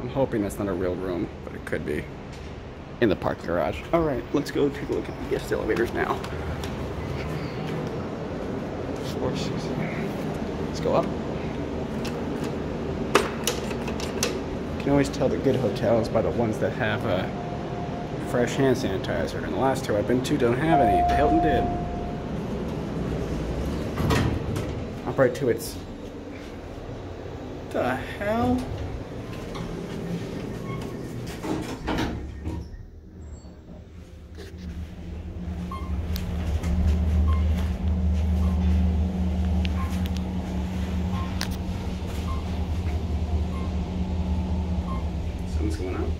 I'm hoping that's not a real room, but it could be. In the park garage. All right, let's go take a look at the guest elevators now. Four, six, let's go up. You can always tell the good hotels by the ones that have uh, fresh hand sanitizer. And the last two I've been to don't have any. The Hilton did. Up right to its. The hell? Something's going on.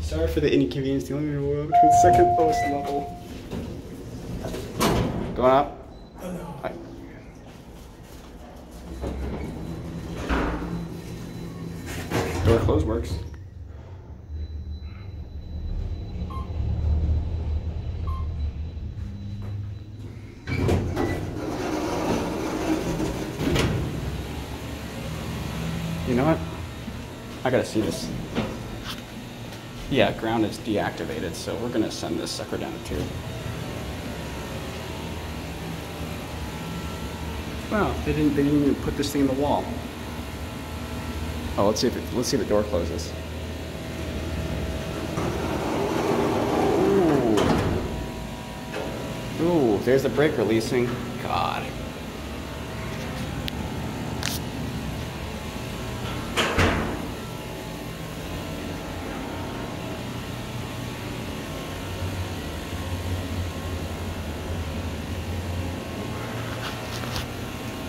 Sorry for the inconvenience. The only way we're up second lowest level. Going up? Hi. Door close works. You know what? I gotta see this. Yeah, ground is deactivated, so we're gonna send this sucker down to two. Wow, they didn't they didn't even put this thing in the wall. Oh, let's see if it, let's see if the door closes. Ooh. Ooh, there's the brake releasing. God.